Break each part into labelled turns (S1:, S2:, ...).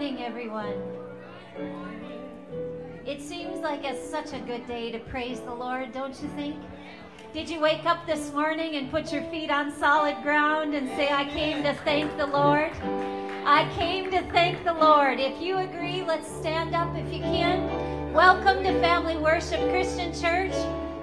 S1: morning, everyone. It seems like it's such a good day to praise the Lord, don't you think? Did you wake up this morning and put your feet on solid ground and say, I came to thank the Lord? I came to thank the Lord. If you agree, let's stand up if you can. Welcome to Family Worship Christian Church.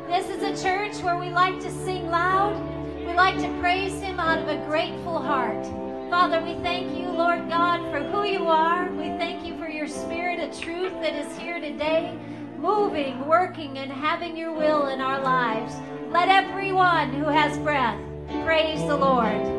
S1: This is a church where we like to sing loud. We like to praise Him out of a grateful heart. Father, we thank you, Lord God, for who you are. We thank you for your spirit of truth that is here today, moving, working, and having your will in our lives. Let everyone who has breath praise the Lord.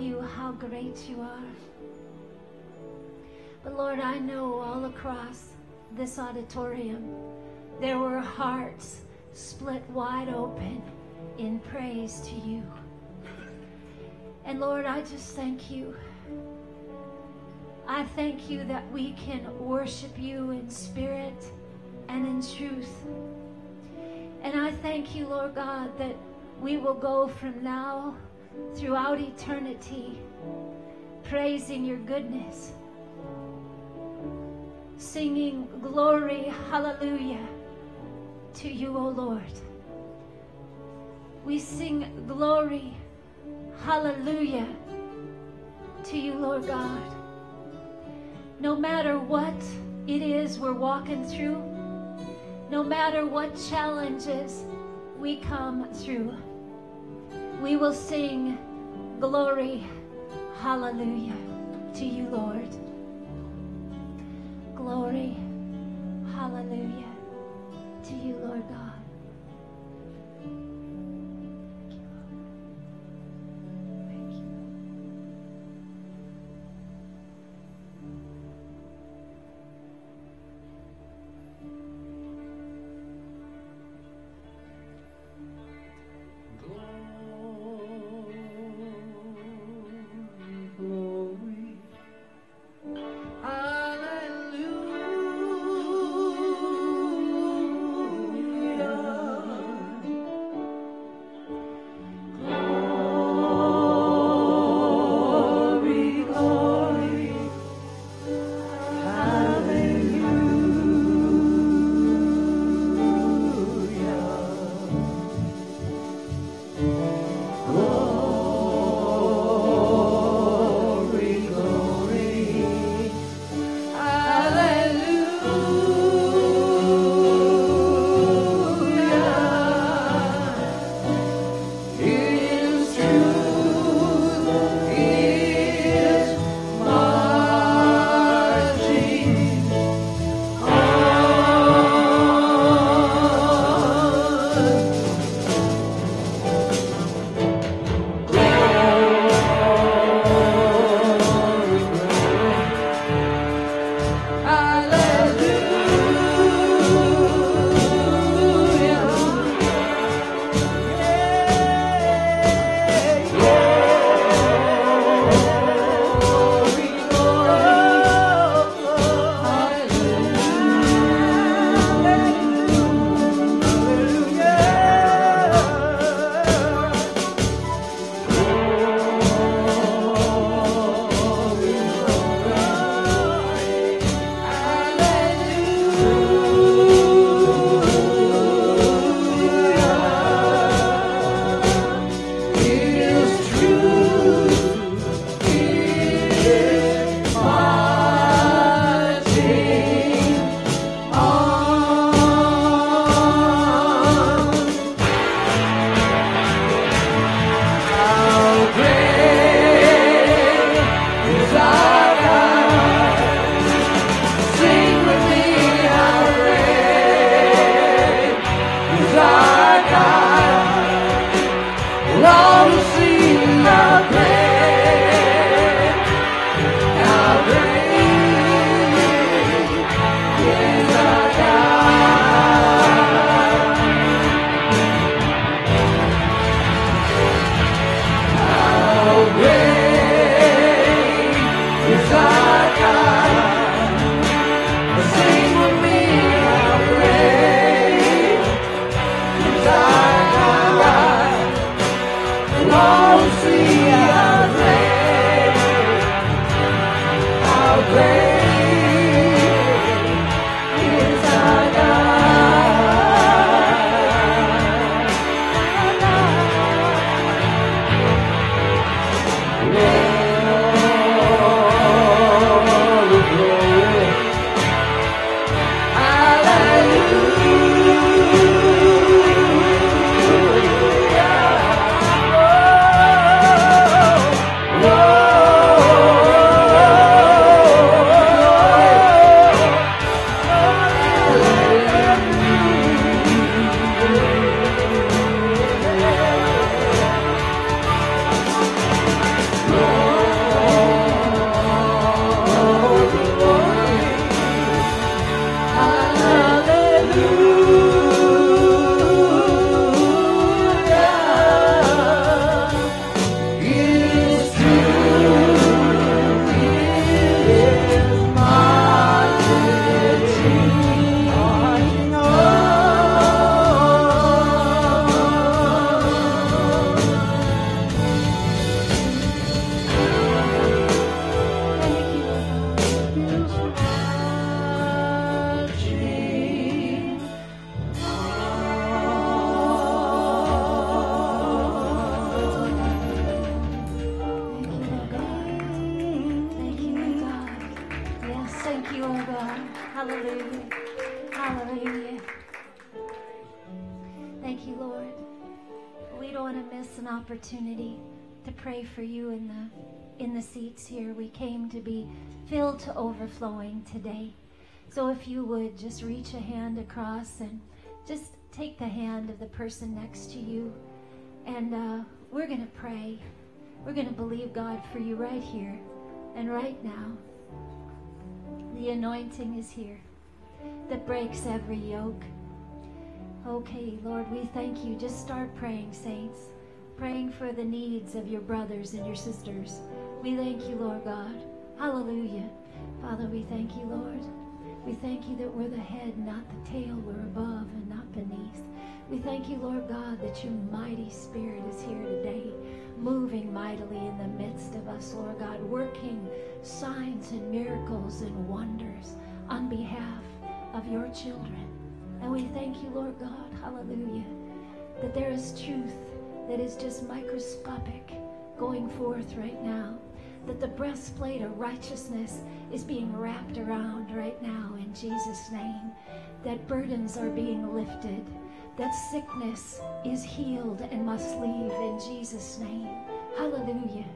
S1: You how great you are. But Lord, I know all across this auditorium there were hearts split wide open in praise to you. And Lord, I just thank you. I thank you that we can worship you in spirit and in truth. And I thank you, Lord God, that we will go from now throughout eternity praising your goodness, singing glory, hallelujah to you, O Lord. We sing glory, hallelujah to you, Lord God. No matter what it is we're walking through, no matter what challenges we come through, we will sing glory, hallelujah to you, Lord. Glory, hallelujah to you, Lord God. Just reach a hand across and just take the hand of the person next to you, and uh, we're going to pray. We're going to believe God for you right here and right now. The anointing is here that breaks every yoke. Okay, Lord, we thank you. Just start praying, saints. Praying for the needs of your brothers and your sisters. We thank you, Lord God. Hallelujah. Father, we thank you, Lord. We thank you that we're the head, not the tail. We're above and not beneath. We thank you, Lord God, that your mighty spirit is here today, moving mightily in the midst of us, Lord God, working signs and miracles and wonders on behalf of your children. And we thank you, Lord God, hallelujah, that there is truth that is just microscopic going forth right now. That the breastplate of righteousness is being wrapped around right now in Jesus' name. That burdens are being lifted that sickness is healed and must leave in Jesus' name. Hallelujah.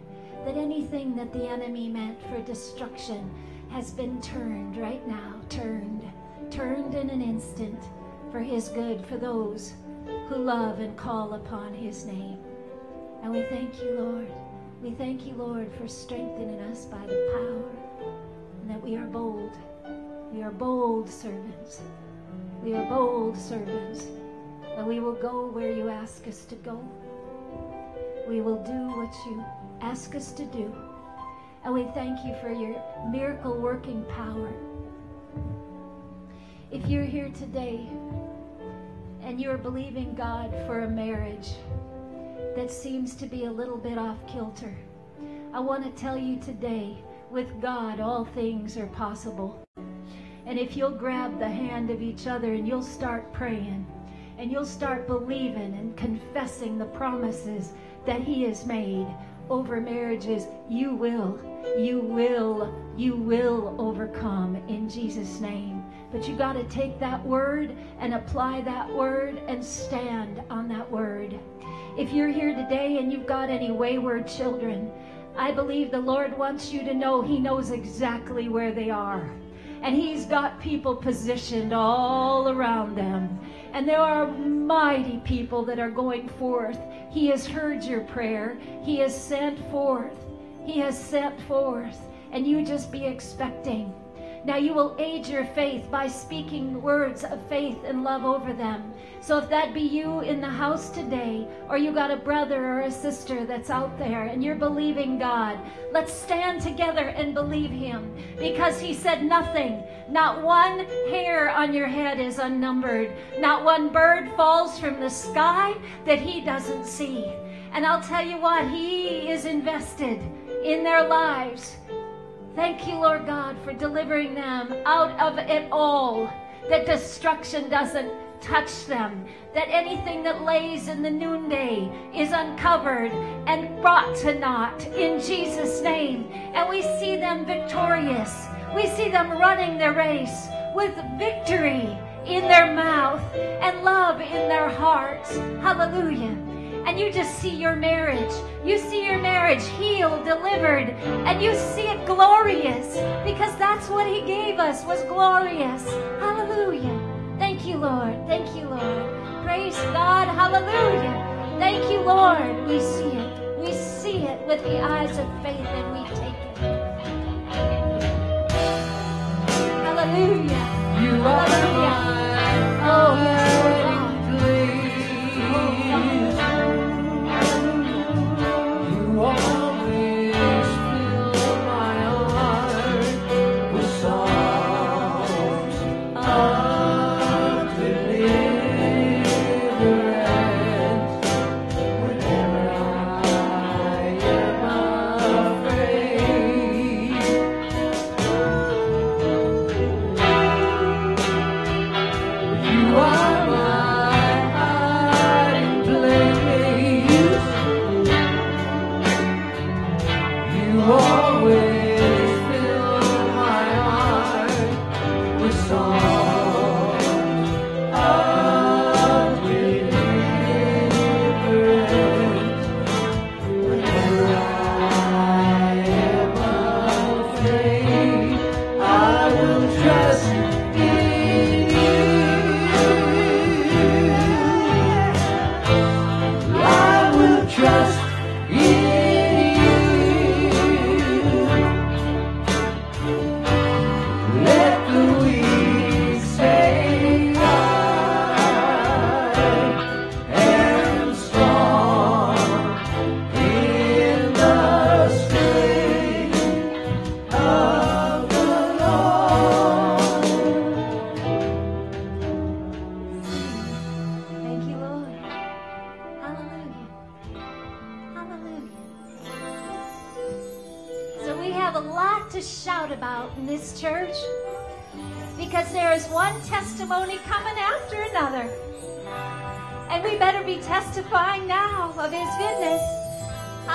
S1: That anything that the enemy meant for destruction has been turned right now, turned, turned in an instant for his good for those who love and call upon his name. And we thank you, Lord. We thank you, Lord, for strengthening us by the power and that we are bold. We are bold servants. We are bold servants and we will go where you ask us to go. We will do what you ask us to do. And we thank you for your miracle working power. If you're here today and you're believing God for a marriage that seems to be a little bit off kilter, I want to tell you today with God, all things are possible. And if you'll grab the hand of each other and you'll start praying, and you'll start believing and confessing the promises that He has made over marriages, you will, you will, you will overcome in Jesus' name. But you got to take that word and apply that word and stand on that word. If you're here today and you've got any wayward children, I believe the Lord wants you to know He knows exactly where they are. And He's got people positioned all around them. And there are mighty people that are going forth. He has heard your prayer. He has sent forth. He has sent forth. And you just be expecting. Now you will aid your faith by speaking words of faith and love over them. So if that be you in the house today, or you got a brother or a sister that's out there and you're believing God, let's stand together and believe Him because He said nothing. Not one hair on your head is unnumbered. Not one bird falls from the sky that He doesn't see. And I'll tell you what, He is invested in their lives. Thank you, Lord God, for delivering them out of it all. That destruction doesn't touch them. That anything that lays in the noonday is uncovered and brought to naught in Jesus' name. And we see them victorious. We see them running their race with victory in their mouth and love in their hearts. Hallelujah and you just see your marriage. You see your marriage healed, delivered, and you see it glorious because that's what He gave us was glorious. Hallelujah. Thank you, Lord. Thank you, Lord. Praise God. Hallelujah. Thank you, Lord. We see it. We see it with the eyes of faith and we take it. Hallelujah.
S2: You are
S1: Hallelujah. Oh, yes,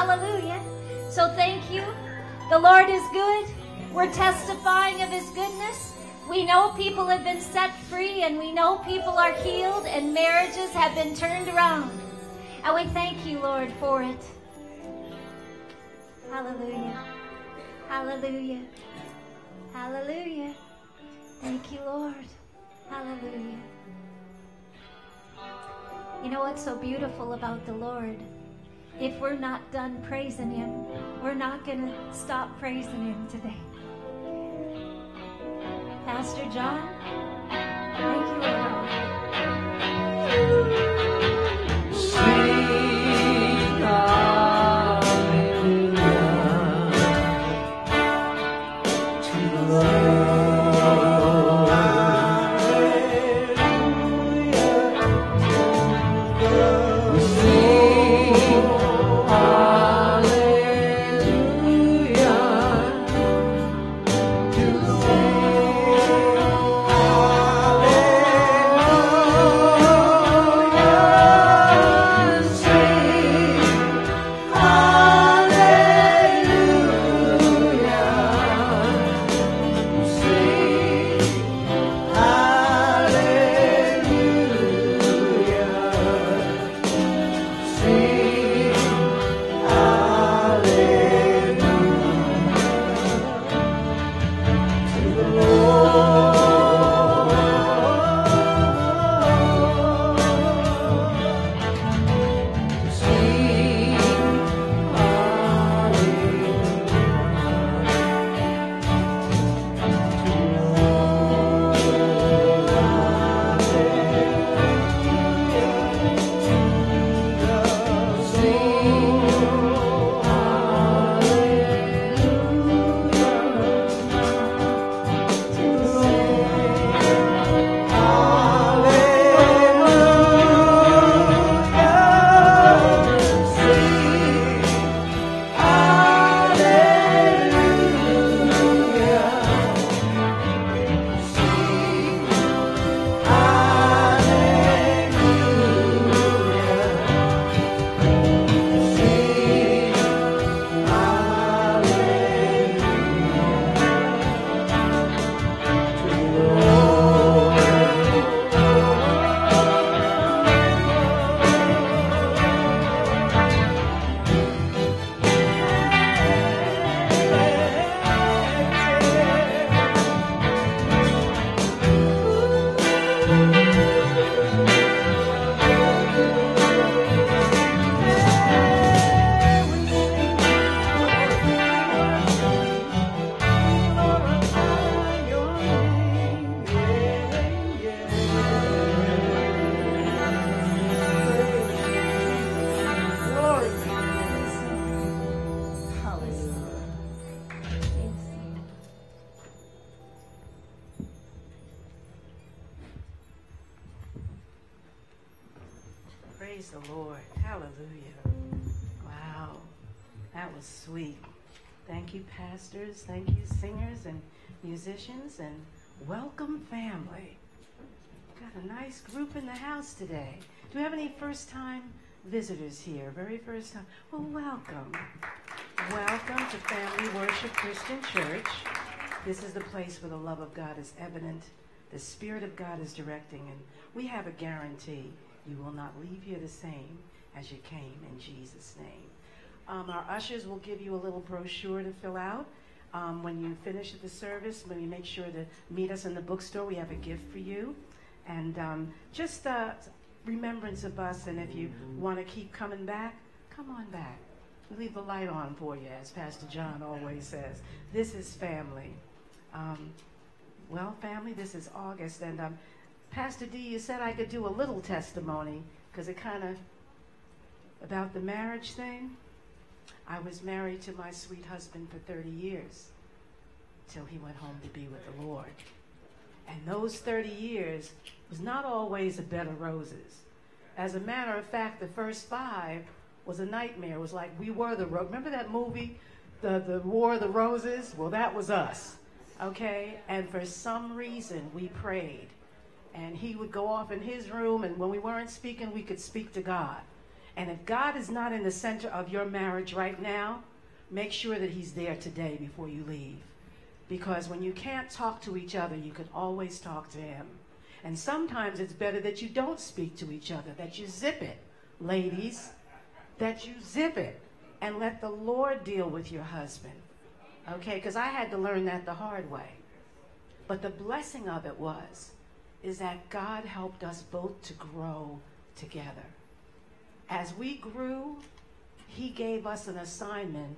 S3: Hallelujah. So thank you. The Lord is good. We're testifying of His goodness. We know people have been set free and we know people are healed and marriages have been turned around. And we thank you, Lord, for it. Hallelujah. Hallelujah. Hallelujah. Thank you, Lord. Hallelujah. You know what's so beautiful about the Lord? If we're not done praising Him, we're not going to stop praising Him today. Pastor John,
S4: pastors. Thank you, singers and musicians. And welcome, family. Got a nice group in the house today. Do we have any first time visitors here? Very first time. Well, welcome. Welcome to Family Worship Christian Church. This is the place where the love of God is evident, the Spirit of God is directing, and we have a guarantee you will not leave here the same as you came in Jesus' name. Um, our ushers will give you a little brochure to fill out. Um, when you finish the service, when you make sure to meet us in the bookstore, we have a gift for you. And um, just uh, remembrance of us, and if you want to keep coming back, come on back. We leave the light on for you, as Pastor John always says. This is family. Um, well, family, this is August, and um, Pastor D, you said I could do a little testimony because it kind of about the marriage thing. I was married to my sweet husband for 30 years till he went home to be with the Lord. And those 30 years was not always a bed of roses. As a matter of fact, the first five was a nightmare. It was like we were the road. Remember that movie, the, the War of the Roses, well, that was us. Okay? And for some reason, we prayed. And he would go off in his room, and when we weren't speaking, we could speak to God. And if God is not in the center of your marriage right now, make sure that he's there today before you leave. Because when you can't talk to each other, you can always talk to him. And sometimes it's better that you don't speak to each other, that you zip it, ladies, that you zip it and let the Lord deal with your husband. Okay? Because I had to learn that the hard way. But the blessing of it was, is that God helped us both to grow together. As we grew, He gave us an assignment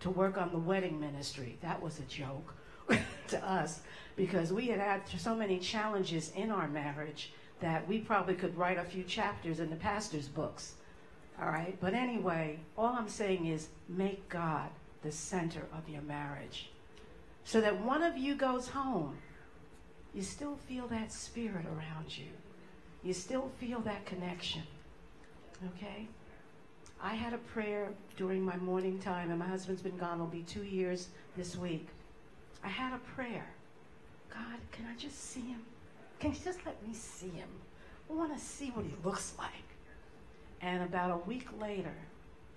S4: to work on the wedding ministry. That was a joke to us because we had had so many challenges in our marriage that we probably could write a few chapters in the pastor's books. All right? But anyway, all I'm saying is make God the center of your marriage so that one of you goes home you still feel that spirit around you. You still feel that connection. Okay? I had a prayer during my morning time, and my husband's been gone. It'll be two years this week. I had a prayer. God, can I just see him? Can you just let me see him? I want to see what he looks like. And about a week later,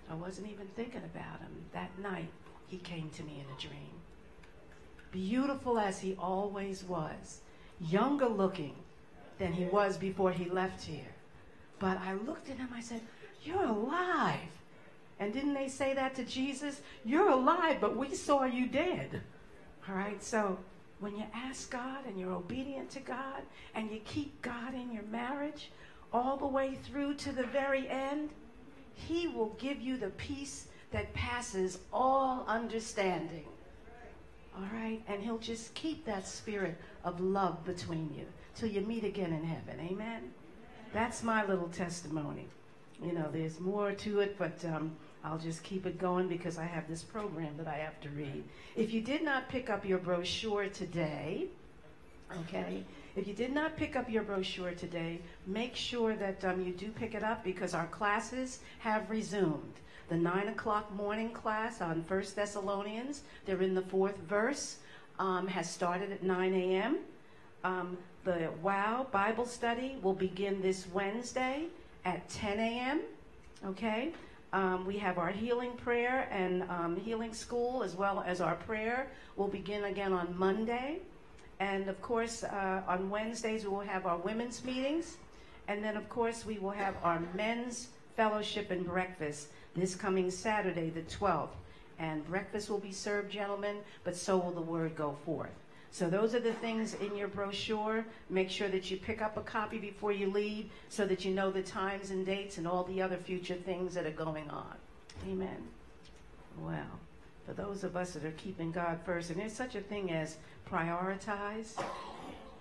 S4: I wasn't even thinking about him. That night, he came to me in a dream. Beautiful as he always was, younger looking than he was before he left here. But I looked at him, I said, You're alive. And didn't they say that to Jesus? You're alive, but we saw you dead. All right, so when you ask God and you're obedient to God and you keep God in your marriage all the way through to the very end, He will give you the peace that passes all understanding. All right? And He'll just keep that spirit of love between you till you meet again in heaven. Amen? That's my little testimony. You know, there's more to it, but um, I'll just keep it going because I have this program that I have to read. If you did not pick up your brochure today, okay, if you did not pick up your brochure today, make sure that um, you do pick it up because our classes have resumed. The 9 o'clock morning class on First Thessalonians, they're in the fourth verse, um, has started at 9 a.m. Um, the WOW Bible study will begin this Wednesday at 10 a.m. Okay? Um, we have our healing prayer and um, healing school, as well as our prayer, will begin again on Monday. And of course, uh, on Wednesdays, we will have our women's meetings. And then, of course, we will have our men's fellowship and breakfast this coming Saturday, the 12th. And breakfast will be served, gentlemen, but so will the word go forth. So those are the things in your brochure. Make sure that you pick up a copy before you leave so that you know the times and dates and all the other future things that are going on. Amen. Well, for those of us that are keeping God first, and there's such a thing as prioritize,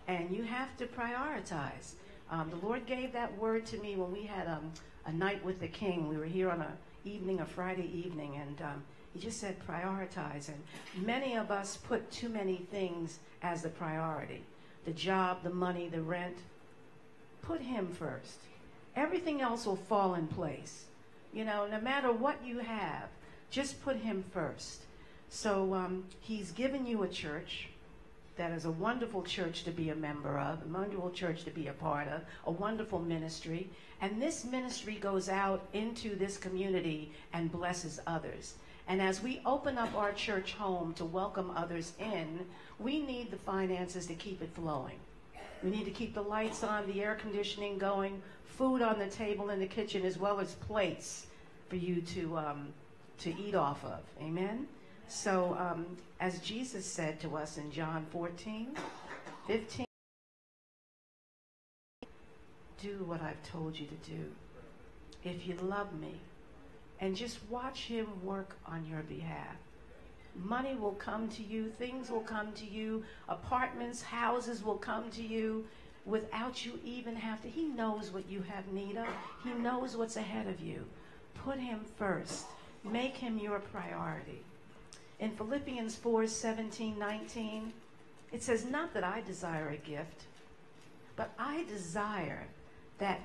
S4: and you have to prioritize. Um, the Lord gave that word to me when we had um, a night with the King. We were here on a evening, a Friday evening, and um, he just said prioritize. And many of us put too many things as the priority the job, the money, the rent. Put him first. Everything else will fall in place. You know, no matter what you have, just put him first. So um, he's given you a church that is a wonderful church to be a member of, a wonderful church to be a part of, a wonderful ministry. And this ministry goes out into this community and blesses others. And as we open up our church home to welcome others in, we need the finances to keep it flowing. We need to keep the lights on, the air conditioning going, food on the table in the kitchen, as well as plates for you to, um, to eat off of. Amen? So, um, as Jesus said to us in John 14, 15, do what I've told you to do. If you love me, and just watch him work on your behalf. Money will come to you, things will come to you, apartments, houses will come to you without you even have to. He knows what you have need of, He knows what's ahead of you. Put Him first, make Him your priority. In Philippians 4 17, 19, it says, Not that I desire a gift, but I desire that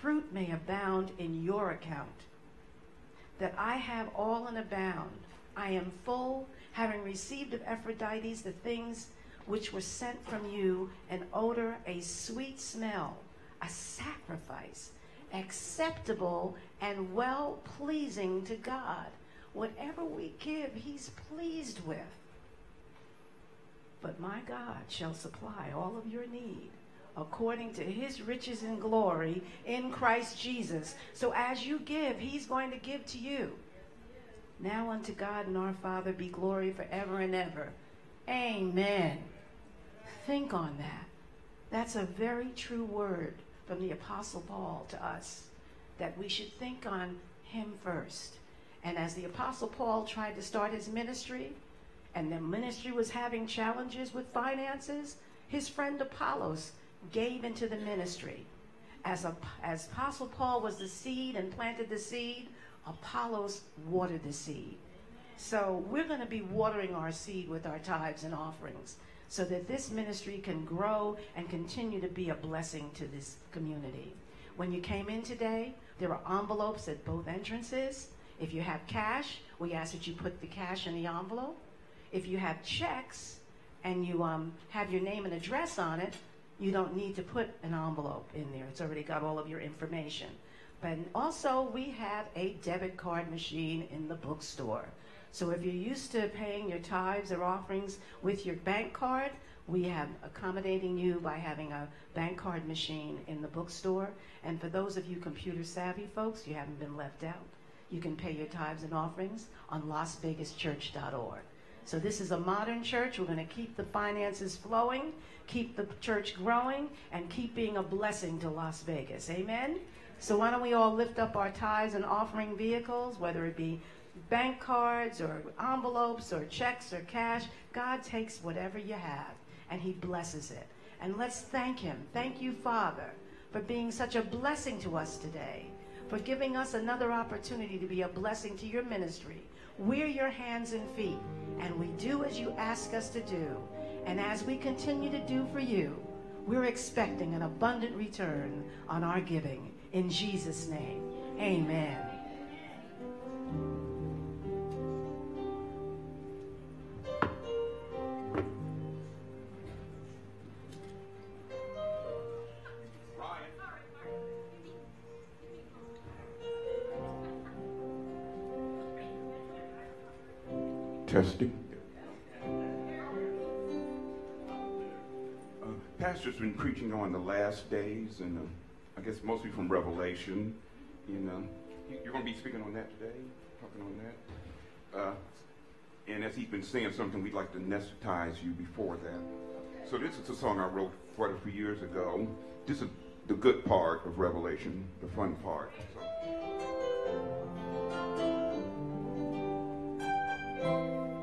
S4: fruit may abound in your account that I have all in abound I am full, having received of Epaphroditus the things which were sent from you, an odor, a sweet smell, a sacrifice, acceptable and well pleasing to God. Whatever we give, He's pleased with. But my God shall supply all of your need according to his riches and glory in Christ Jesus. So as you give, he's going to give to you. Now unto God and our Father be glory forever and ever. Amen. Think on that. That's a very true word from the Apostle Paul to us that we should think on him first. And as the Apostle Paul tried to start his ministry, and the ministry was having challenges with finances, his friend Apollos gave into the ministry. As, a, as Apostle Paul was the seed and planted the seed, Apollos watered the seed. So we're going to be watering our seed with our tithes and offerings so that this ministry can grow and continue to be a blessing to this community. When you came in today, there are envelopes at both entrances. If you have cash, we ask that you put the cash in the envelope. If you have checks and you um, have your name and address on it, you don't need to put an envelope in there. It's already got all of your information. But also, we have a debit card machine in the bookstore. So if you're used to paying your tithes or offerings with your bank card, we have accommodating you by having a bank card machine in the bookstore. And for those of you computer savvy folks, you haven't been left out. You can pay your tithes and offerings on LasVegasChurch.org. So this is a modern church. We're going to keep the finances flowing, keep the church growing, and keep being a blessing to Las Vegas. Amen? So why don't we all lift up our tithes and offering vehicles, whether it be bank cards or envelopes or checks or cash. God takes whatever you have and he blesses it. And let's thank him. Thank you, Father, for being such a blessing to us today, for giving us another opportunity to be a blessing to your ministry. We're your hands and feet, and we do as you ask us to do. And as we continue to do for you, we're expecting an abundant return on our giving. In Jesus' name, amen.
S5: Testing. Uh, Pastor's been preaching on the last days, and uh, I guess mostly from Revelation. You know, You- you're going to be speaking on that today, talking on that. Uh, and as he's been saying something, we'd like to anesthetize you before that. So this is a song I wrote quite a few years ago. This is the good part of Revelation, the fun part. Thank you.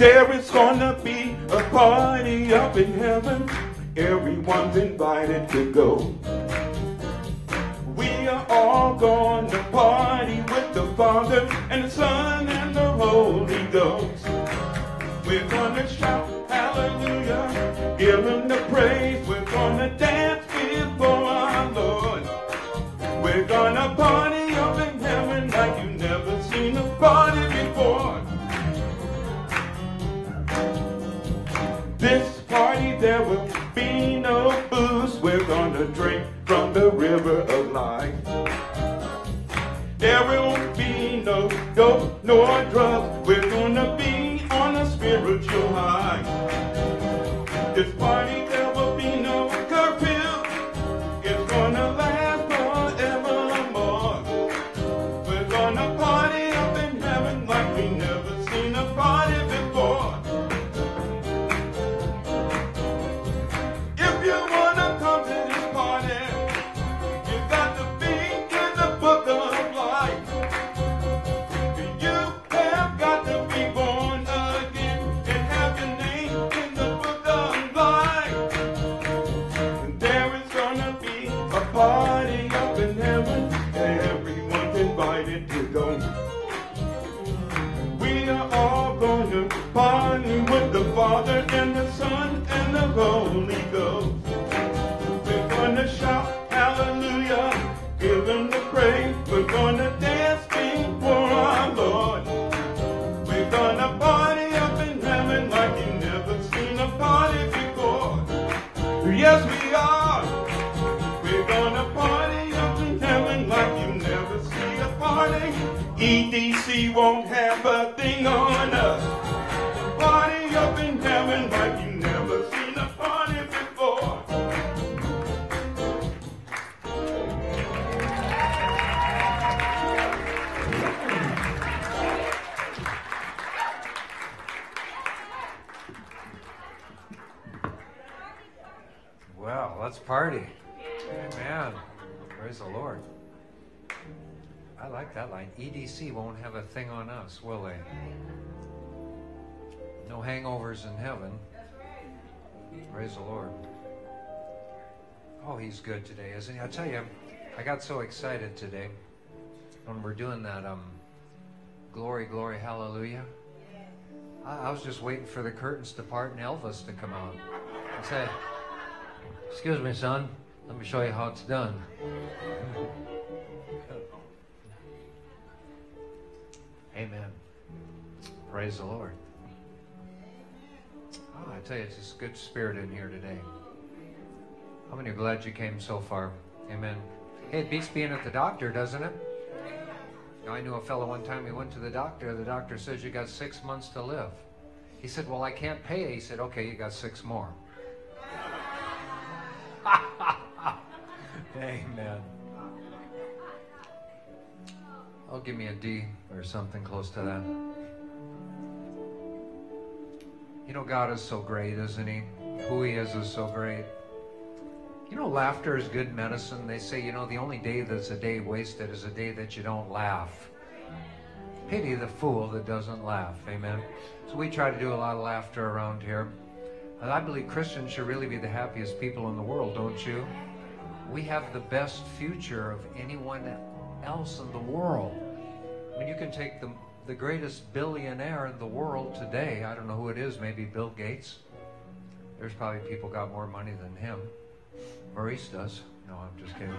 S5: There is gonna be a party up in heaven. Everyone's invited to go. Us,
S3: will they? No hangovers in heaven. Praise the Lord. Oh, he's good today, isn't he? I tell you, I got so excited today when we're doing that um, glory, glory, hallelujah. I, I was just waiting for the curtains to part and Elvis to come out and say, Excuse me, son. Let me show you how it's done. Amen. Praise the Lord. Oh, I tell you, it's just good spirit in here today. How many are glad you came so far? Amen. Hey, it beats being at the doctor, doesn't it? I knew a fellow one time, he went to the doctor. The doctor says, You got six months to live. He said, Well, I can't pay. He said, Okay, you got six more. Amen. Oh, give me a D or something close to that. You know, God is so great, isn't He? Who He is is so great. You know, laughter is good medicine. They say, you know, the only day that's a day wasted is a day that you don't laugh. Pity the fool that doesn't laugh. Amen. So we try to do a lot of laughter around here. And I believe Christians should really be the happiest people in the world, don't you? We have the best future of anyone else in the world. I mean, you can take the, the greatest billionaire in the world today. I don't know who it is, maybe Bill Gates. There's probably people got more money than him. Maurice does. No, I'm just kidding.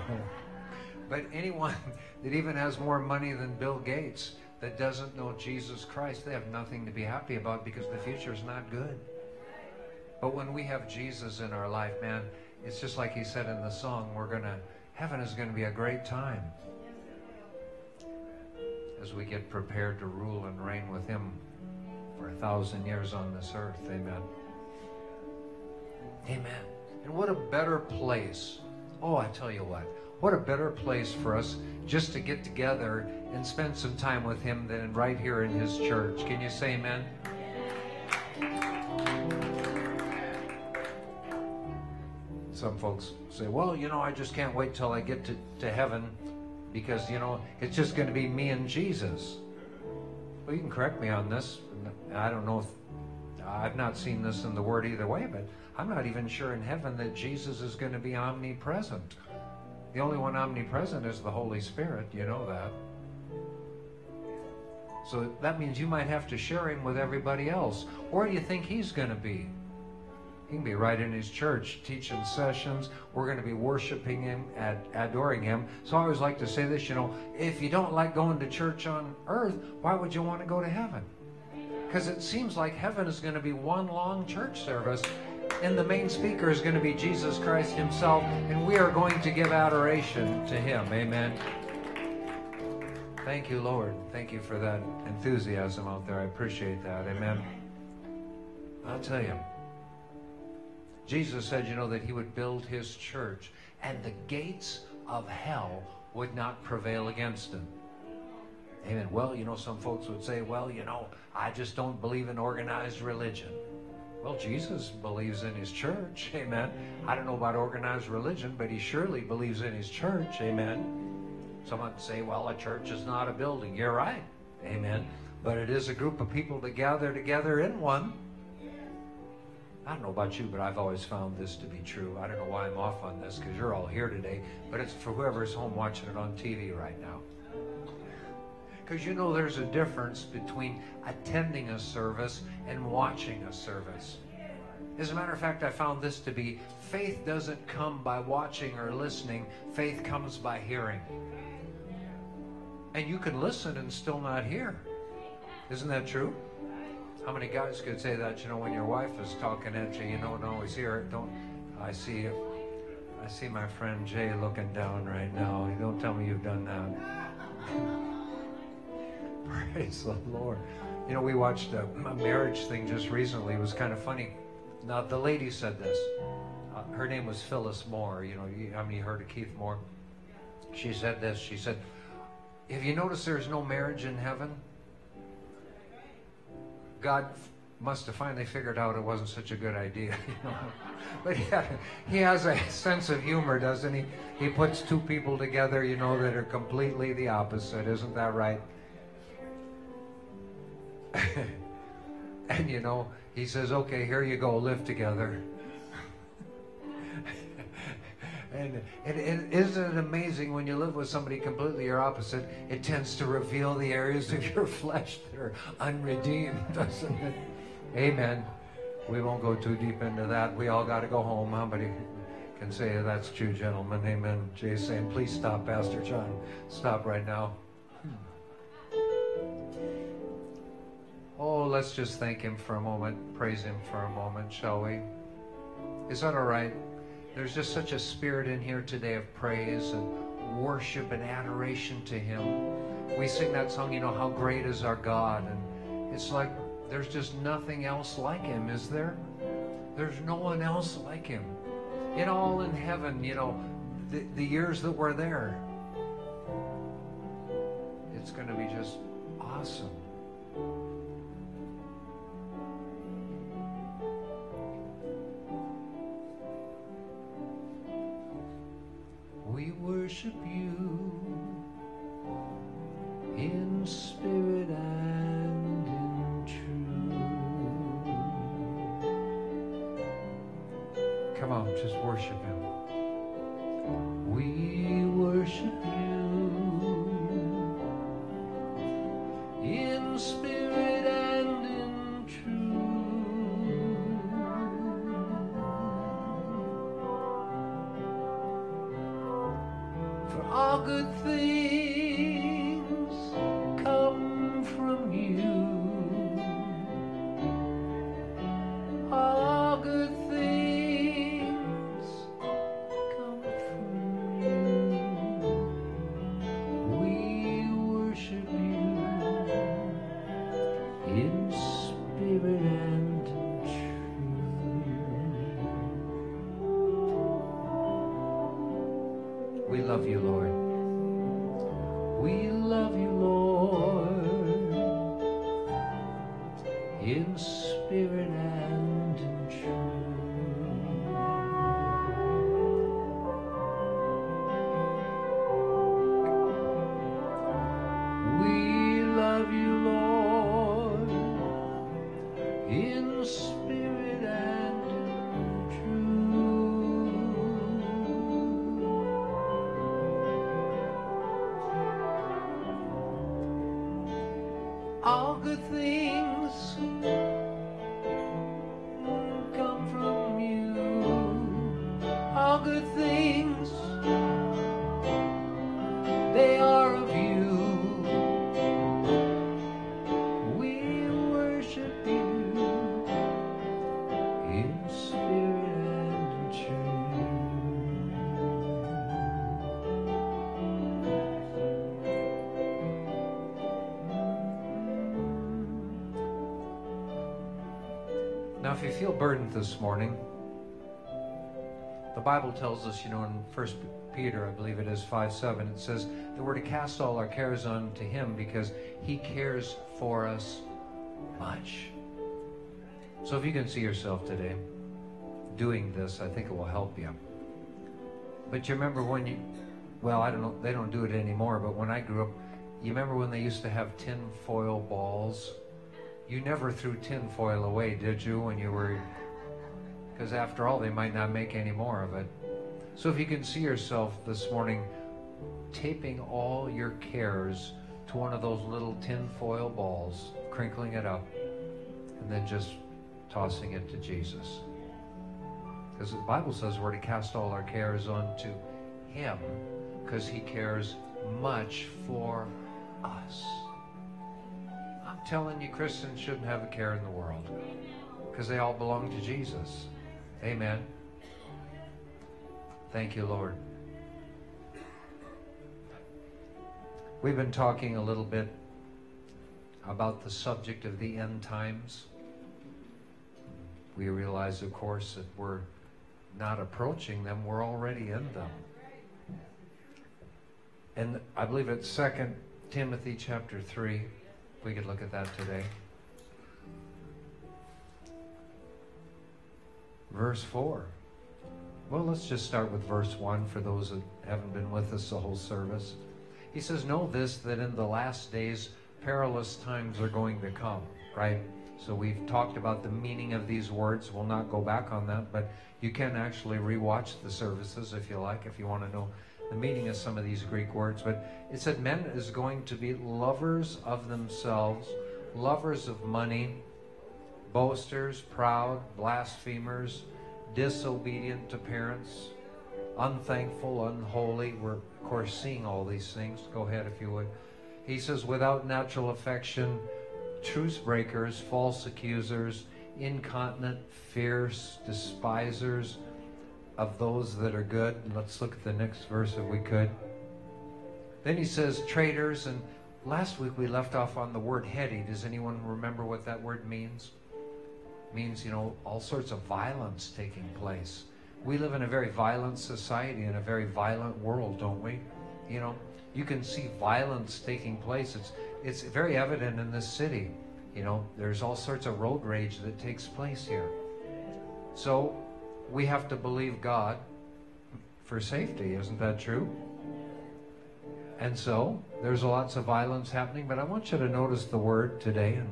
S3: but anyone that even has more money than Bill Gates that doesn't know Jesus Christ, they have nothing to be happy about because the future is not good. But when we have Jesus in our life, man, it's just like he said in the song, we're going to, heaven is going to be a great time as we get prepared to rule and reign with him for a thousand years on this earth. Amen. Amen. And what a better place. Oh, I tell you what, what a better place for us just to get together and spend some time with him than right here in his church. Can you say amen? Some folks say, well, you know, I just can't wait till I get to, to heaven because, you know, it's just going to be me and Jesus. Well, you can correct me on this. I don't know if I've not seen this in the Word either way, but I'm not even sure in heaven that Jesus is going to be omnipresent. The only one omnipresent is the Holy Spirit. You know that. So that means you might have to share him with everybody else. Where do you think he's going to be? He can be right in his church, teaching sessions. We're going to be worshiping him, ad- adoring him. So I always like to say this, you know, if you don't like going to church on earth, why would you want to go to heaven? Because it seems like heaven is going to be one long church service, and the main speaker is going to be Jesus Christ himself, and we are going to give adoration to him. Amen. Thank you, Lord. Thank you for that enthusiasm out there. I appreciate that. Amen. I'll tell you. Jesus said, you know, that he would build his church and the gates of hell would not prevail against him. Amen. Well, you know, some folks would say, well, you know, I just don't believe in organized religion. Well, Jesus believes in his church. Amen. I don't know about organized religion, but he surely believes in his church. Amen. Someone say, well, a church is not a building. You're right. Amen. But it is a group of people that gather together in one. I don't know about you, but I've always found this to be true. I don't know why I'm off on this because you're all here today, but it's for whoever's home watching it on TV right now. Because you know there's a difference between attending a service and watching a service. As a matter of fact, I found this to be faith doesn't come by watching or listening, faith comes by hearing. And you can listen and still not hear. Isn't that true? How many guys could say that? You know, when your wife is talking at you, you don't always hear it. Don't I see I see my friend Jay looking down right now. Don't tell me you've done that. Praise the Lord. You know, we watched a, a marriage thing just recently. It was kind of funny. Now, the lady said this. Uh, her name was Phyllis Moore. You know, you, how many heard of Keith Moore? She said this. She said, Have you noticed there's no marriage in heaven? God must have finally figured out it wasn't such a good idea, you know. But yeah, he has a sense of humor, doesn't he? He puts two people together, you know, that are completely the opposite. Isn't that right? and you know, he says, "Okay, here you go, live together." And, isn't it amazing when you live with somebody completely your opposite? It tends to reveal the areas of your flesh that are unredeemed, doesn't it? Amen. We won't go too deep into that. We all got to go home. How many can say that's true, gentlemen? Amen. Jay's saying, please stop, Pastor John. Stop right now. Oh, let's just thank him for a moment, praise him for a moment, shall we? Is that all right? There's just such a spirit in here today of praise and worship and adoration to him. We sing that song, you know, how great is our God. And it's like there's just nothing else like him, is there? There's no one else like him. In all in heaven, you know, the, the years that we're there, it's going to be just awesome. We worship you in spirit and in truth. Come on, just worship Him. We worship you burdened this morning, the Bible tells us, you know, in First Peter, I believe it is 5 7, it says that we're to cast all our cares on to Him because He cares for us much. So if you can see yourself today doing this, I think it will help you. But you remember when you, well, I don't know, they don't do it anymore, but when I grew up, you remember when they used to have tin foil balls? You never threw tin foil away, did you, when you were because after all, they might not make any more of it. So if you can see yourself this morning taping all your cares to one of those little tin foil balls, crinkling it up, and then just tossing it to Jesus. Because the Bible says we're to cast all our cares onto Him because He cares much for us. I'm telling you, Christians shouldn't have a care in the world because they all belong to Jesus. Amen. Thank you, Lord. We've been talking a little bit about the subject of the end times. We realize, of course, that we're not approaching them, we're already in them. And I believe it's Second Timothy chapter 3. We could look at that today. Verse 4. Well, let's just start with verse 1 for those that haven't been with us the whole service. He says, Know this, that in the last days perilous times are going to come, right? So we've talked about the meaning of these words. We'll not go back on that, but you can actually rewatch the services if you like, if you want to know the meaning of some of these Greek words. But it said men is going to be lovers of themselves, lovers of money, boasters, proud, blasphemers, disobedient to parents, unthankful, unholy. We're, of course, seeing all these things. Go ahead if you would. He says, without natural affection, truce breakers, false accusers, incontinent, fierce, despisers of those that are good. Let's look at the next verse if we could. Then he says, traitors, and last week we left off on the word heady. Does anyone remember what that word means? It means, you know, all sorts of violence taking place. We live in a very violent society, in a very violent world, don't we? You know, you can see violence taking place. It's it's very evident in this city. You know, there's all sorts of road rage that takes place here. So we have to believe God for safety, isn't that true? And so there's lots of violence happening, but I want you to notice the word today, and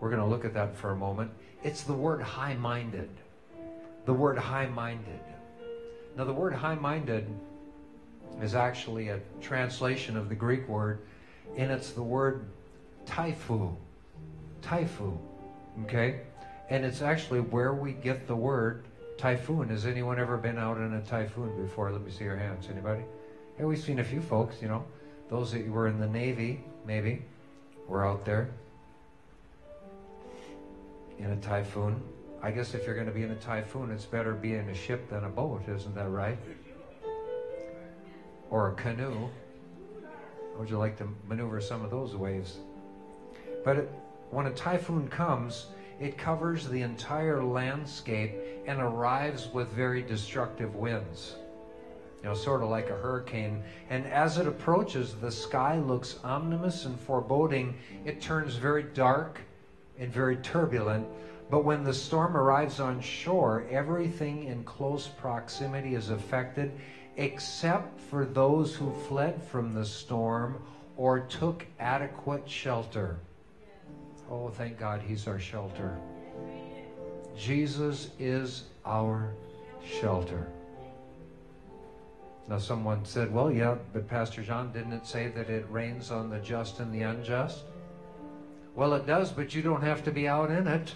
S3: we're going to look at that for a moment. It's the word high minded. The word high minded. Now, the word high minded is actually a translation of the Greek word, and it's the word typhu. Typhu. Okay? And it's actually where we get the word typhoon. Has anyone ever been out in a typhoon before? Let me see your hands. Anybody? Hey, we've seen a few folks, you know. Those that were in the Navy, maybe, were out there in a typhoon. I guess if you're going to be in a typhoon, it's better be in a ship than a boat, isn't that right? Or a canoe. Would you like to maneuver some of those waves? But it, when a typhoon comes, it covers the entire landscape and arrives with very destructive winds. You know, sort of like a hurricane. And as it approaches, the sky looks ominous and foreboding. It turns very dark and very turbulent. But when the storm arrives on shore, everything in close proximity is affected except for those who fled from the storm or took adequate shelter. Oh, thank God he's our shelter. Jesus is our shelter. Now, someone said, well, yeah, but Pastor John, didn't it say that it rains on the just and the unjust? Well, it does, but you don't have to be out in it.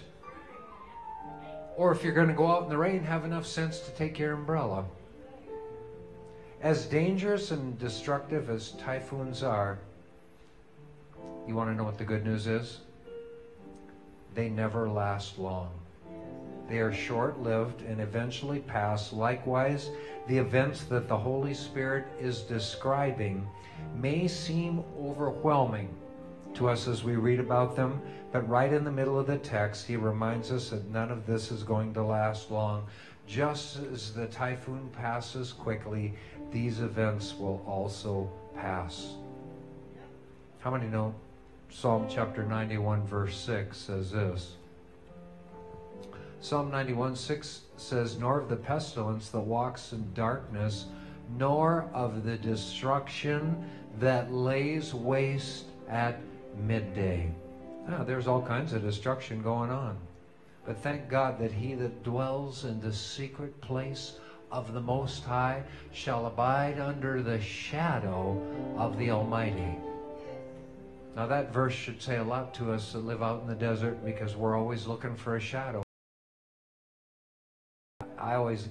S3: Or if you're going to go out in the rain, have enough sense to take your umbrella. As dangerous and destructive as typhoons are, you want to know what the good news is? They never last long. They are short lived and eventually pass. Likewise, the events that the Holy Spirit is describing may seem overwhelming to us as we read about them, but right in the middle of the text, he reminds us that none of this is going to last long. Just as the typhoon passes quickly, these events will also pass. How many know Psalm chapter 91, verse 6 says this? Psalm 91, 6 says, Nor of the pestilence that walks in darkness, nor of the destruction that lays waste at midday. Ah, there's all kinds of destruction going on. But thank God that he that dwells in the secret place of the Most High shall abide under the shadow of the Almighty. Now, that verse should say a lot to us that live out in the desert because we're always looking for a shadow. I always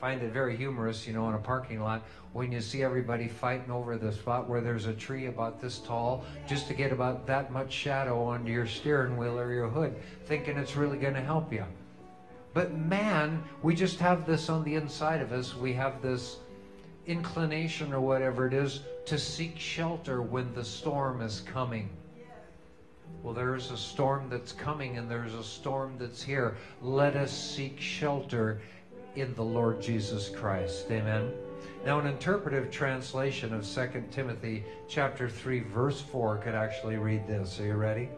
S3: find it very humorous, you know, in a parking lot when you see everybody fighting over the spot where there's a tree about this tall just to get about that much shadow under your steering wheel or your hood, thinking it's really going to help you. But man, we just have this on the inside of us. We have this inclination or whatever it is to seek shelter when the storm is coming. Well, there's a storm that's coming and there's a storm that's here. Let us seek shelter in the Lord Jesus Christ. Amen. Now, an interpretive translation of 2 Timothy chapter 3 verse 4 could actually read this. Are you ready?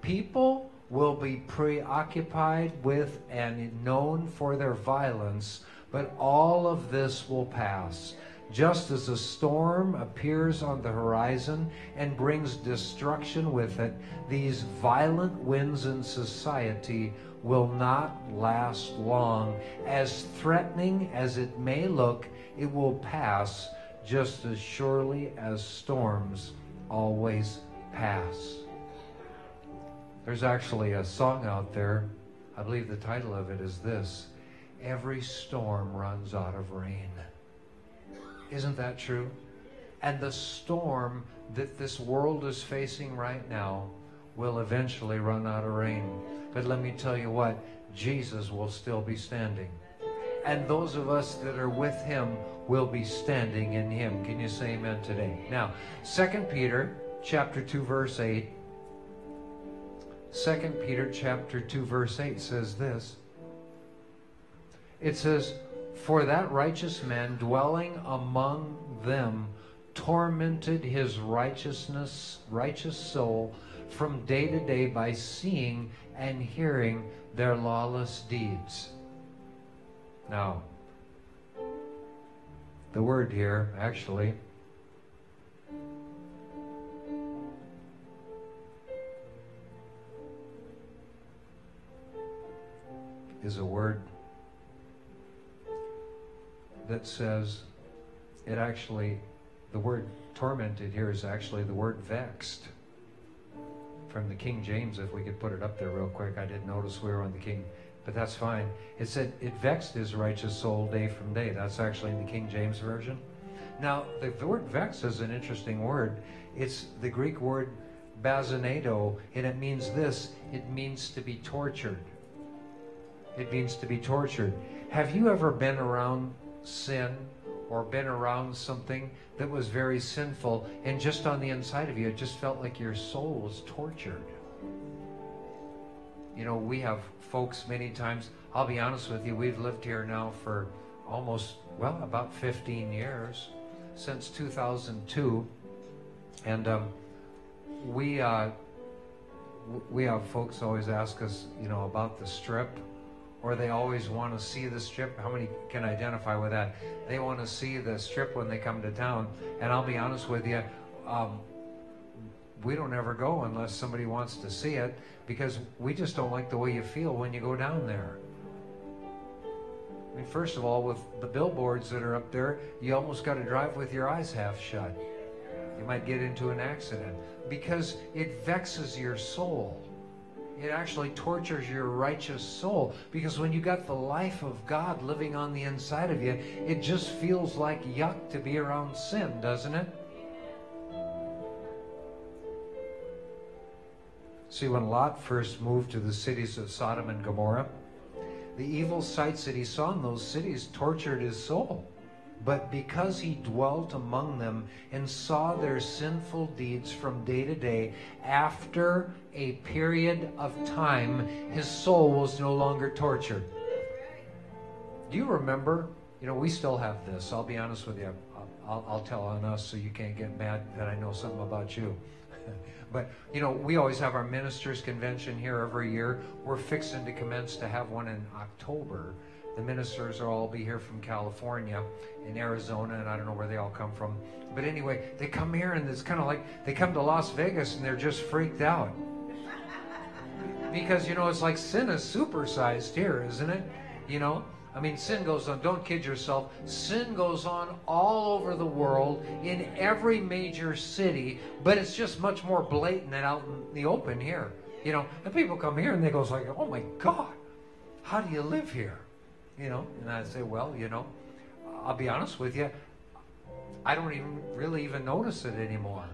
S3: People will be preoccupied with and known for their violence, but all of this will pass. Just as a storm appears on the horizon and brings destruction with it, these violent winds in society will not last long. As threatening as it may look, it will pass just as surely as storms always pass. There's actually a song out there. I believe the title of it is this Every storm runs out of rain. Isn't that true? And the storm that this world is facing right now will eventually run out of rain. But let me tell you what, Jesus will still be standing. And those of us that are with him will be standing in him. Can you say amen today? Now, 2 Peter chapter 2 verse 8 2 Peter chapter 2 verse 8 says this. It says, For that righteous man dwelling among them tormented his righteousness, righteous soul from day to day by seeing and hearing their lawless deeds. Now, the word here actually is a word that says it actually, the word tormented here is actually the word vexed. From the King James, if we could put it up there real quick. I didn't notice we were on the King, but that's fine. It said, It vexed his righteous soul day from day. That's actually in the King James Version. Now, the word vex is an interesting word. It's the Greek word bazinedo, and it means this it means to be tortured. It means to be tortured. Have you ever been around sin or been around something that was very sinful and just on the inside of you, it just felt like your soul was tortured? You know, we have folks many times, I'll be honest with you, we've lived here now for almost, well, about 15 years, since 2002. And um, we, uh, we have folks always ask us, you know, about the strip or they always want to see the strip. How many can identify with that? They want to see the strip when they come to town. And I'll be honest with you, um, we don't ever go unless somebody wants to see it because we just don't like the way you feel when you go down there. I mean, first of all, with the billboards that are up there, you almost got to drive with your eyes half shut. You might get into an accident because it vexes your soul it actually tortures your righteous soul because when you got the life of God living on the inside of you, it just feels like yuck to be around sin, doesn't it? See, when Lot first moved to the cities of Sodom and Gomorrah, the evil sights that he saw in those cities tortured his soul. But because he dwelt among them and saw their sinful deeds from day to day, after a period of time, his soul was no longer tortured. Do you remember? You know, we still have this. I'll be honest with you. I'll, I'll tell on us so you can't get mad that I know something about you. but, you know, we always have our ministers' convention here every year. We're fixing to commence to have one in October. The ministers will all be here from California and Arizona, and I don't know where they all come from. But anyway, they come here, and it's kind of like they come to Las Vegas and they're just freaked out. Because, you know, it's like sin is supersized here, isn't it? You know? I mean, sin goes on. Don't kid yourself. Sin goes on all over the world in every major city, but it's just much more blatant than out in the open here. You know, and people come here and they go like, "Oh my God, how do you live here?" You know, and I say, "Well, you know, I'll be honest with you, I don't even really even notice it anymore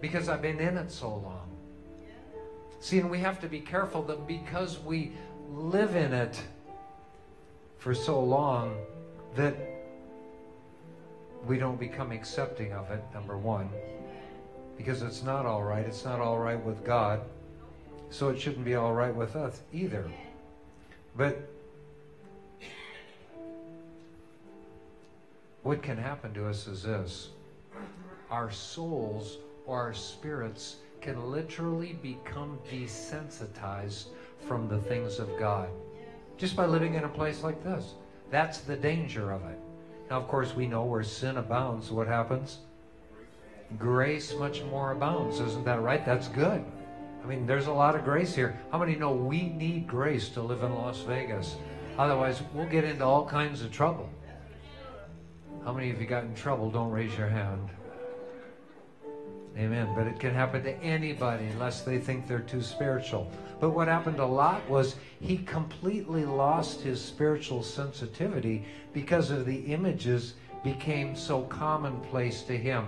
S3: because I've been in it so long." See, and we have to be careful that because we live in it for so long that we don't become accepting of it, number one, because it's not all right. It's not all right with God, so it shouldn't be all right with us either. But what can happen to us is this our souls or our spirits can literally become desensitized from the things of God just by living in a place like this. That's the danger of it. Now, of course, we know where sin abounds, what happens? Grace much more abounds. Isn't that right? That's good. I mean, there's a lot of grace here. How many know we need grace to live in Las Vegas? Otherwise, we'll get into all kinds of trouble. How many of you got in trouble? Don't raise your hand. Amen. But it can happen to anybody unless they think they're too spiritual. But what happened to Lot was he completely lost his spiritual sensitivity because of the images became so commonplace to him.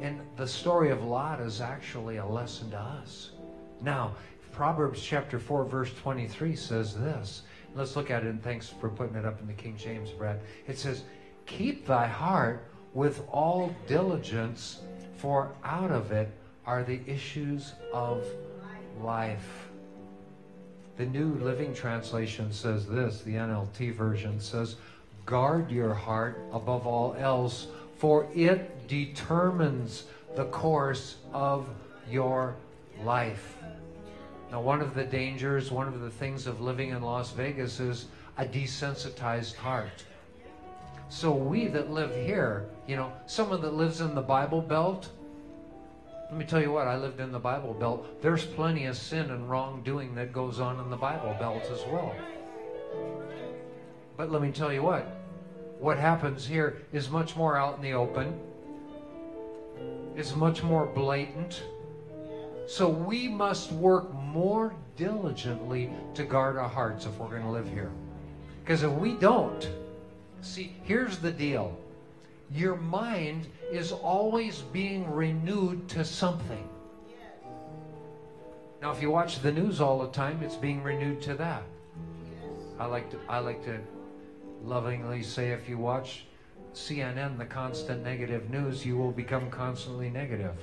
S3: And the story of Lot is actually a lesson to us. Now, Proverbs chapter 4, verse 23 says this. Let's look at it, and thanks for putting it up in the King James, Brad. It says, Keep thy heart with all diligence, for out of it are the issues of life. The New Living Translation says this, the NLT version says, Guard your heart above all else, for it determines the course of your life. Now, one of the dangers, one of the things of living in Las Vegas is a desensitized heart. So, we that live here, you know, someone that lives in the Bible Belt, let me tell you what, I lived in the Bible Belt. There's plenty of sin and wrongdoing that goes on in the Bible Belt as well. But let me tell you what, what happens here is much more out in the open, it's much more blatant. So we must work more diligently to guard our hearts if we're going to live here. Because if we don't, see, here's the deal your mind is always being renewed to something. Now, if you watch the news all the time, it's being renewed to that. I like to, I like to lovingly say if you watch CNN, the constant negative news, you will become constantly negative.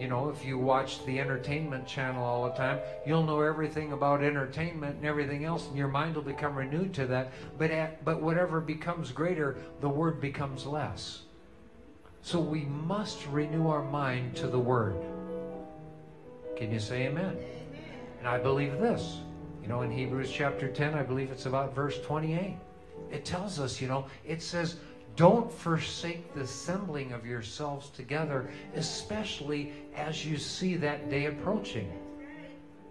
S3: You know, if you watch the entertainment channel all the time, you'll know everything about entertainment and everything else, and your mind will become renewed to that. But at, but whatever becomes greater, the word becomes less. So we must renew our mind to the word. Can you say amen? And I believe this. You know, in Hebrews chapter 10, I believe it's about verse 28. It tells us, you know, it says, don't forsake the assembling of yourselves together, especially as you see that day approaching.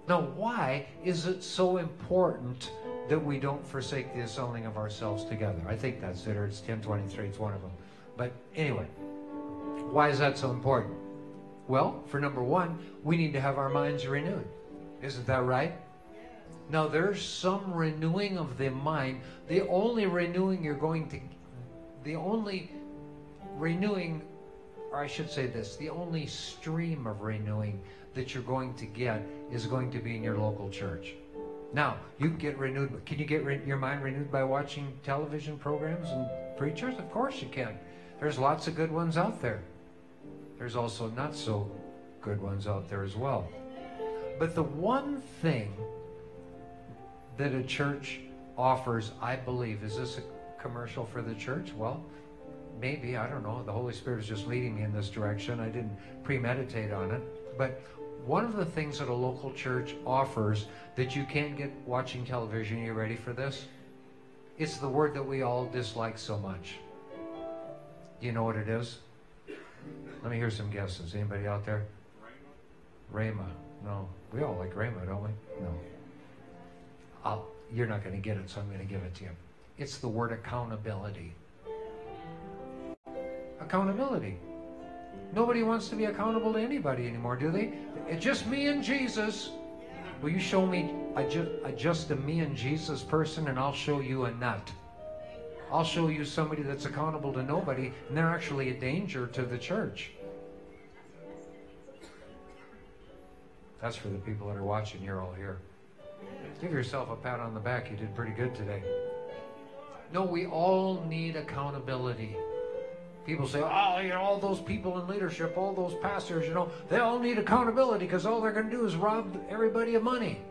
S3: Now, why is it so important that we don't forsake the assembling of ourselves together? I think that's it, or it's 1023, it's one of them. But anyway, why is that so important? Well, for number one, we need to have our minds renewed. Isn't that right? Now, there's some renewing of the mind. The only renewing you're going to the only renewing, or I should say this, the only stream of renewing that you're going to get is going to be in your local church. Now, you get renewed. Can you get re- your mind renewed by watching television programs and preachers? Of course you can. There's lots of good ones out there. There's also not so good ones out there as well. But the one thing that a church offers, I believe, is this a commercial for the church? Well, maybe. I don't know. The Holy Spirit is just leading me in this direction. I didn't premeditate on it. But one of the things that a local church offers that you can't get watching television, you ready for this? It's the word that we all dislike so much. Do you know what it is? Let me hear some guesses. Anybody out there? Rhema. No. We all like Rhema, don't we? No. I'll, you're not going to get it, so I'm going to give it to you. It's the word accountability. Accountability. Nobody wants to be accountable to anybody anymore, do they? It's just me and Jesus. Will you show me a, ju- a just a me and Jesus person, and I'll show you a nut. I'll show you somebody that's accountable to nobody, and they're actually a danger to the church. That's for the people that are watching. You're all here. Give yourself a pat on the back. You did pretty good today. No, we all need accountability. People say, oh, you know, all those people in leadership, all those pastors, you know, they all need accountability because all they're going to do is rob everybody of money.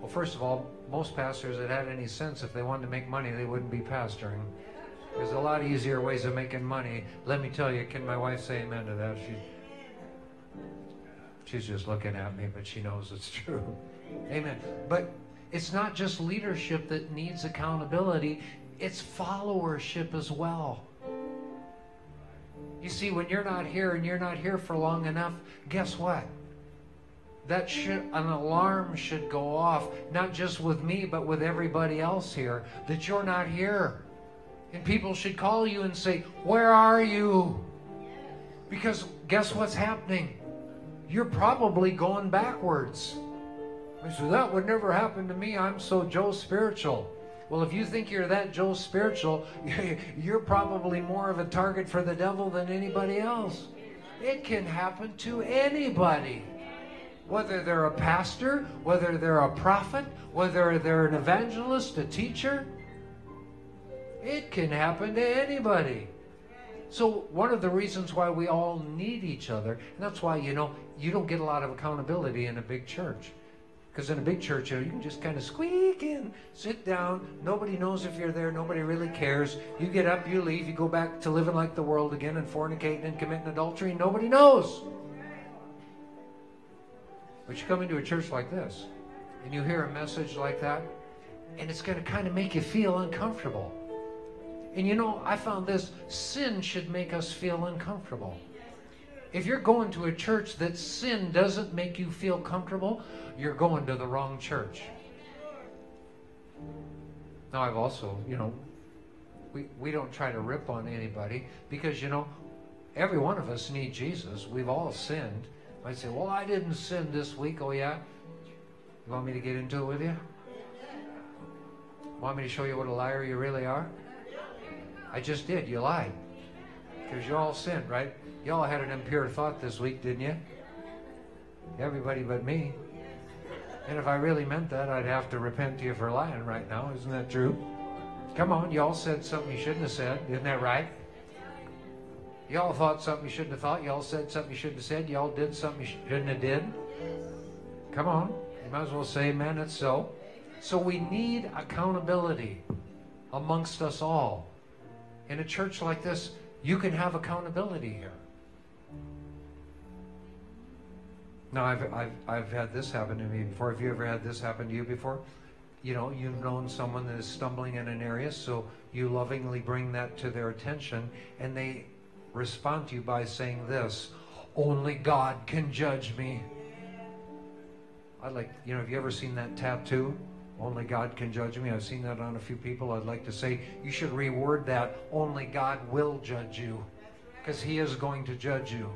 S3: Well, first of all, most pastors that had any sense, if they wanted to make money, they wouldn't be pastoring. There's a lot easier ways of making money. Let me tell you, can my wife say amen to that? She, she's just looking at me, but she knows it's true. Amen. But it's not just leadership that needs accountability, it's followership as well. You see, when you're not here and you're not here for long enough, guess what? That should an alarm should go off, not just with me, but with everybody else here, that you're not here. And people should call you and say, Where are you? Because guess what's happening? You're probably going backwards. I said, That would never happen to me. I'm so Joe spiritual. Well, if you think you're that Joe spiritual, you're probably more of a target for the devil than anybody else. It can happen to anybody. Whether they're a pastor, whether they're a prophet, whether they're an evangelist, a teacher, it can happen to anybody. So, one of the reasons why we all need each other, and that's why, you know, you don't get a lot of accountability in a big church. Because in a big church, you, know, you can just kind of squeak in, sit down. Nobody knows if you're there. Nobody really cares. You get up, you leave, you go back to living like the world again and fornicating and committing adultery. Nobody knows. But you come into a church like this, and you hear a message like that, and it's going to kind of make you feel uncomfortable. And you know, I found this sin should make us feel uncomfortable. If you're going to a church that sin doesn't make you feel comfortable, you're going to the wrong church. Now, I've also, you know, we, we don't try to rip on anybody because, you know, every one of us need Jesus. We've all sinned. I say, well, I didn't sin this week. Oh, yeah? You want me to get into it with you? Want me to show you what a liar you really are? I just did. You lied. Because you all sinned, right? You all had an impure thought this week, didn't you? Everybody but me. And if I really meant that, I'd have to repent to you for lying right now. Isn't that true? Come on, y'all said something you shouldn't have said. Isn't that right? Y'all thought something you shouldn't have thought. Y'all said something you shouldn't have said. Y'all did something you shouldn't have did. Come on. You might as well say amen. It's so. So we need accountability amongst us all. In a church like this, you can have accountability here. Now, I've, I've, I've had this happen to me before. Have you ever had this happen to you before? You know, you've known someone that is stumbling in an area, so you lovingly bring that to their attention, and they respond to you by saying this Only God can judge me. I'd like, you know, have you ever seen that tattoo? Only God can judge me. I've seen that on a few people. I'd like to say you should reword that. Only God will judge you because He is going to judge you.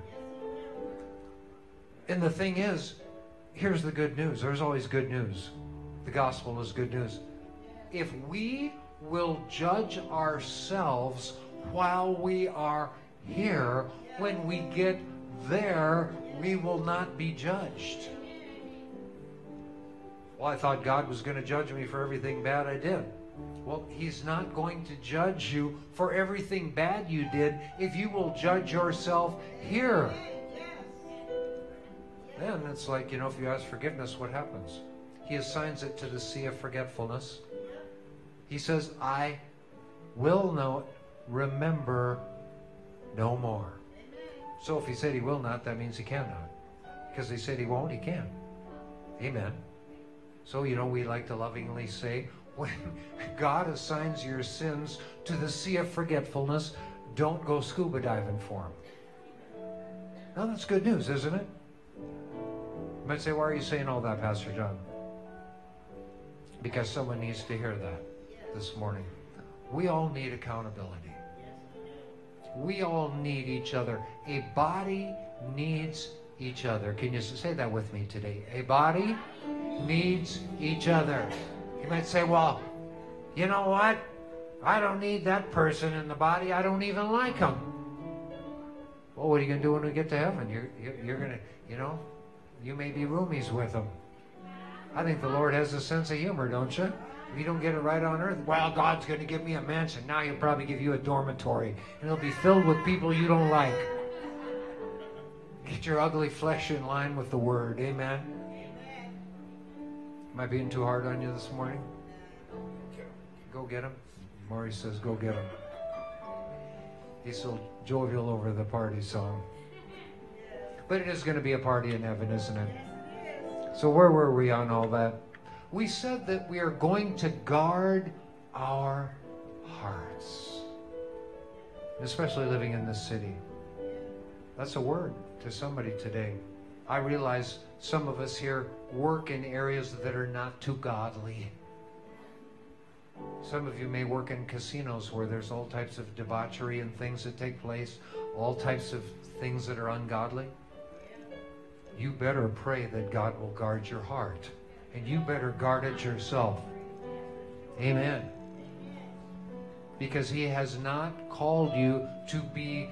S3: And the thing is, here's the good news. There's always good news. The gospel is good news. If we will judge ourselves while we are here, when we get there, we will not be judged. Well, I thought God was going to judge me for everything bad I did. Well, He's not going to judge you for everything bad you did if you will judge yourself here. Then it's like, you know, if you ask forgiveness, what happens? He assigns it to the sea of forgetfulness. He says, I will know, remember no more. So if he said he will not, that means he cannot. Because he said he won't, he can. Amen. So, you know, we like to lovingly say, when God assigns your sins to the sea of forgetfulness, don't go scuba diving for them. Now, that's good news, isn't it? Might say, why are you saying all that, Pastor John? because someone needs to hear that this morning. We all need accountability. We all need each other. A body needs each other. Can you say that with me today? A body needs each other. You might say, well, you know what? I don't need that person in the body. I don't even like him. Well, what are you going to do when we get to heaven? You're, you're, you're going to, you know, you may be roomies with them. I think the Lord has a sense of humor, don't you? If you don't get it right on earth, well, God's going to give me a mansion. Now he'll probably give you a dormitory. And it'll be filled with people you don't like. Get your ugly flesh in line with the word. Amen. Am I being too hard on you this morning? Go get him. Maury says, go get him. He's so jovial over the party song. But it is going to be a party in heaven, isn't it? So where were we on all that? We said that we are going to guard our hearts. Especially living in this city. That's a word to somebody today. I realize some of us here work in areas that are not too godly. Some of you may work in casinos where there's all types of debauchery and things that take place, all types of things that are ungodly. You better pray that God will guard your heart. And you better guard it yourself. Amen. Because He has not called you to be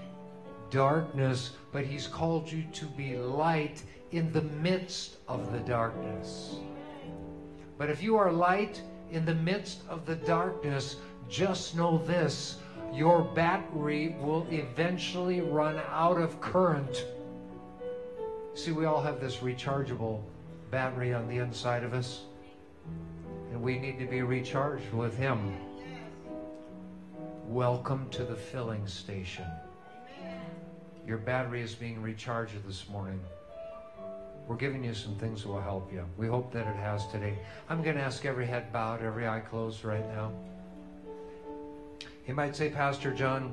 S3: darkness, but He's called you to be light in the midst of the darkness. But if you are light in the midst of the darkness, just know this your battery will eventually run out of current. See, we all have this rechargeable battery on the inside of us, and we need to be recharged with Him. Welcome to the filling station. Your battery is being recharged this morning. We're giving you some things that will help you. We hope that it has today. I'm going to ask every head bowed, every eye closed right now. You might say, Pastor John,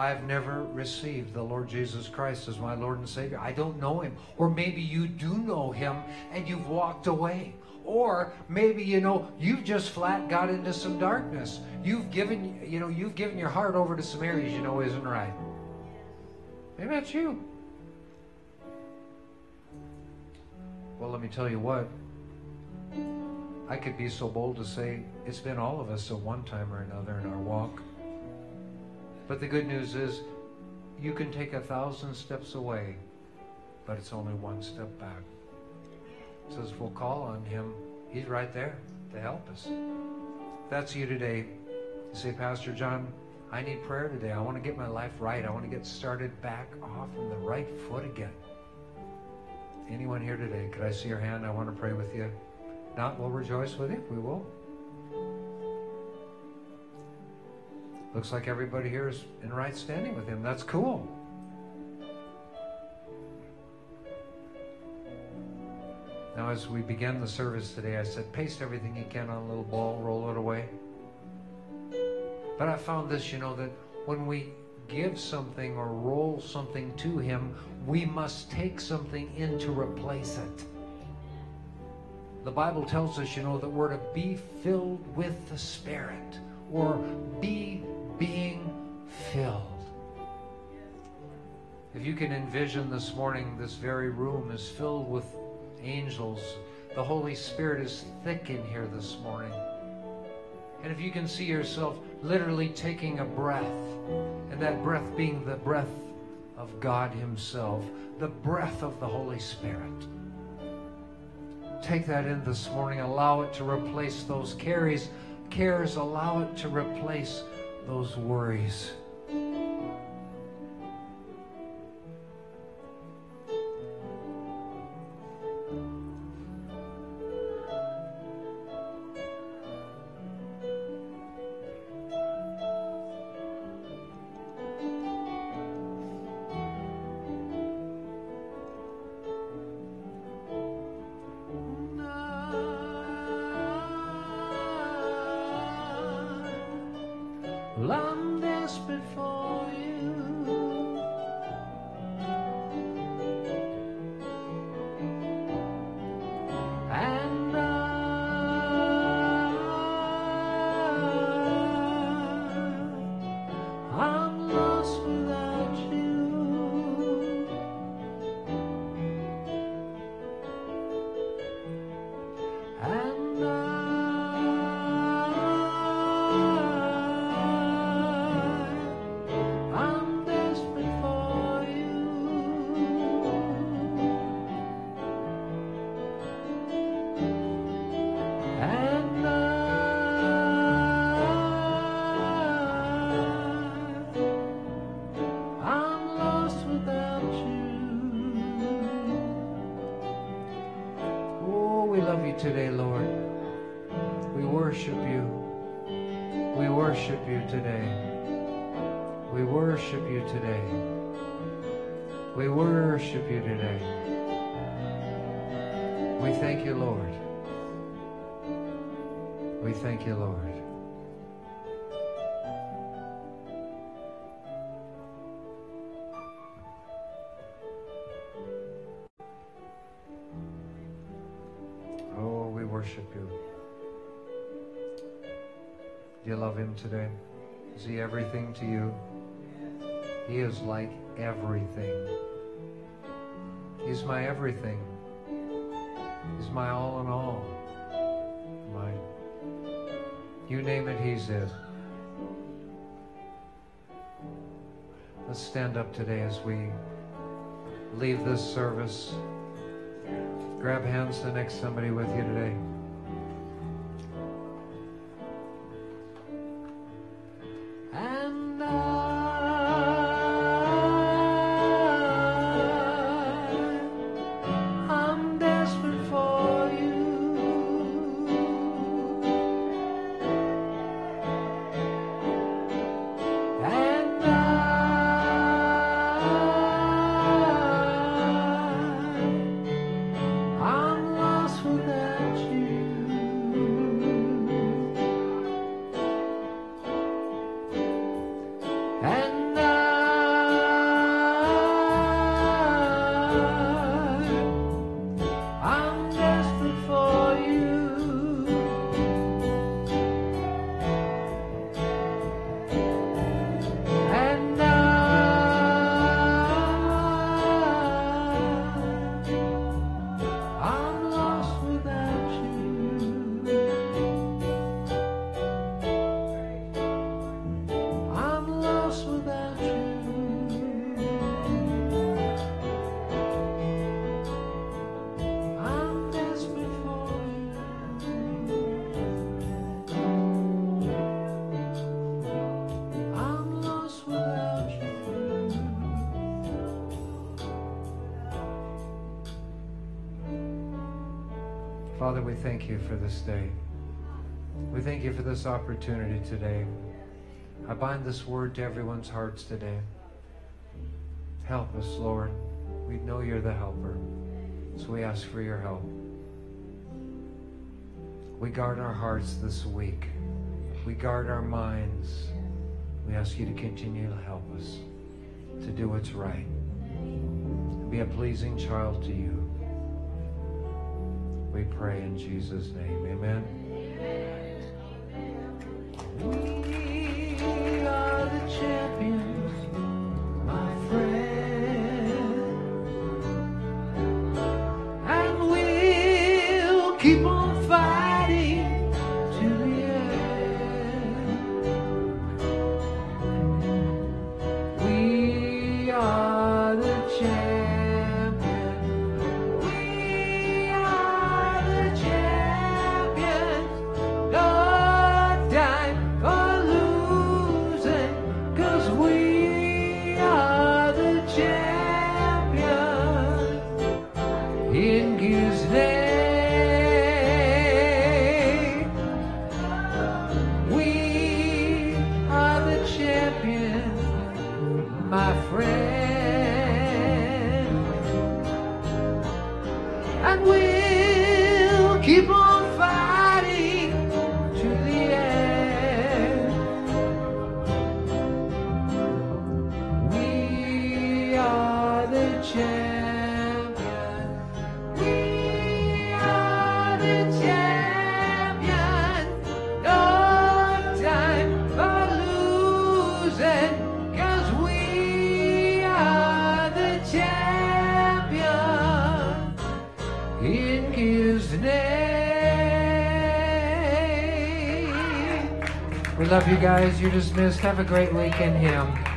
S3: I've never received the Lord Jesus Christ as my Lord and Savior. I don't know him. Or maybe you do know him and you've walked away. Or maybe you know you've just flat got into some darkness. You've given you know you've given your heart over to some areas you know isn't right. Maybe that's you. Well, let me tell you what. I could be so bold to say it's been all of us at one time or another in our walk. But the good news is you can take a thousand steps away, but it's only one step back. Says if we'll call on him, he's right there to help us. that's you today. You say, Pastor John, I need prayer today. I want to get my life right. I want to get started back off on the right foot again. Anyone here today? Could I see your hand? I want to pray with you. Not, we'll rejoice with you. We will. Looks like everybody here is in right standing with him. That's cool. Now, as we begin the service today, I said, paste everything you can on a little ball, roll it away. But I found this, you know, that when we give something or roll something to Him, we must take something in to replace it. The Bible tells us, you know, that we're to be filled with the Spirit or be being filled. If you can envision this morning, this very room is filled with angels. The Holy Spirit is thick in here this morning. And if you can see yourself literally taking a breath, and that breath being the breath of God Himself, the breath of the Holy Spirit. Take that in this morning. Allow it to replace those cares. Cares. Allow it to replace those worries. Today, Lord. We worship you. We worship you today. We worship you today. We worship you today. We thank you, Lord. We thank you, Lord. Him today? Is he everything to you? He is like everything. He's my everything. He's my all in all. My you name it, he's it. Let's stand up today as we leave this service. Grab hands the next somebody with you today. Father, we thank you for this day. We thank you for this opportunity today. I bind this word to everyone's hearts today. Help us, Lord. We know you're the helper, so we ask for your help. We guard our hearts this week. We guard our minds. We ask you to continue to help us to do what's right. Be a pleasing child to you. We pray in Jesus' name. Amen. We are the champions, you guys. You're dismissed. Have a great week in Him.